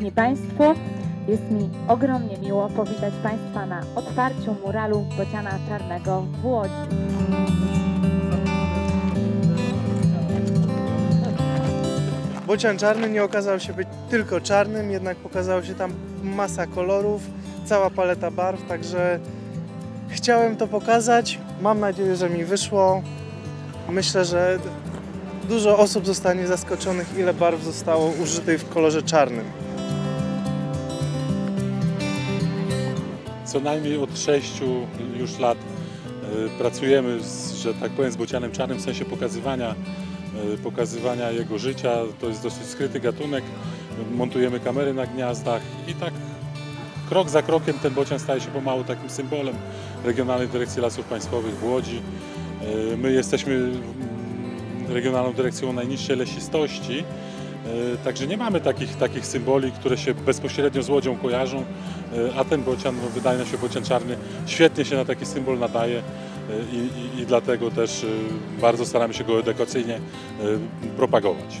Szanowni Państwo, jest mi ogromnie miło powitać Państwa na otwarciu muralu Bociana Czarnego w Łodzi. Bocian czarny nie okazał się być tylko czarnym, jednak pokazało się tam masa kolorów, cała paleta barw, także chciałem to pokazać. Mam nadzieję, że mi wyszło. Myślę, że dużo osób zostanie zaskoczonych, ile barw zostało użytych w kolorze czarnym. Co najmniej od 6 już lat e, pracujemy, z, że tak powiem, z bocianem czarnym w sensie pokazywania, e, pokazywania jego życia. To jest dosyć skryty gatunek. Montujemy kamery na gniazdach i tak krok za krokiem ten bocian staje się pomału takim symbolem Regionalnej Dyrekcji Lasów Państwowych w Łodzi. E, My jesteśmy mm, Regionalną Dyrekcją Najniższej Lesistości, także nie mamy takich, takich symboli, które się bezpośrednio z Łodzią kojarzą, e, a ten bocian, no, wydaje nam się bocian czarny, świetnie się na taki symbol nadaje e, i, i, i dlatego też e, bardzo staramy się go edukacyjnie e, propagować.